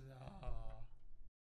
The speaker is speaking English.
子啊，